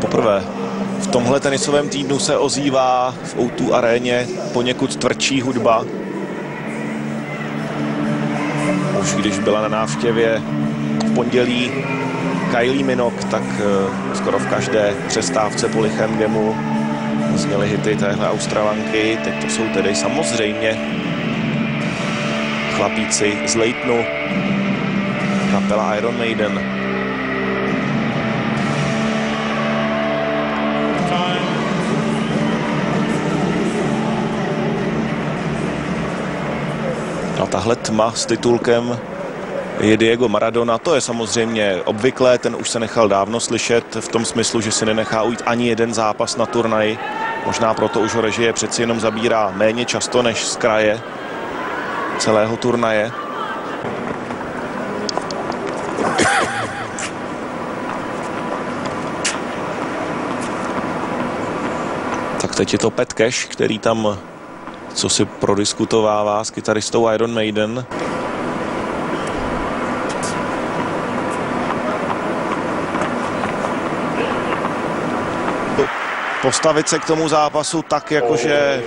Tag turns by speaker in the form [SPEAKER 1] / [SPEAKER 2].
[SPEAKER 1] Poprvé v tomhle tenisovém týdnu se ozývá v O2 aréně poněkud tvrdší hudba. Už když byla na návštěvě v pondělí Kylie Minok, tak eh, skoro v každé přestávce po lichém gemu zněly hity téhle Australanky. Teď to jsou tedy samozřejmě chlapíci z Leitnu, kapela Iron Maiden. A tahle tma s titulkem je Diego Maradona. To je samozřejmě obvyklé, ten už se nechal dávno slyšet v tom smyslu, že si nenechá ujít ani jeden zápas na turnaji. Možná proto už ho režie přeci jenom zabírá méně často než z kraje celého turnaje. Tak teď je to Cash, který tam co si prodiskutovává s kytaristou Iron Maiden. Postavit se k tomu zápasu tak, jakože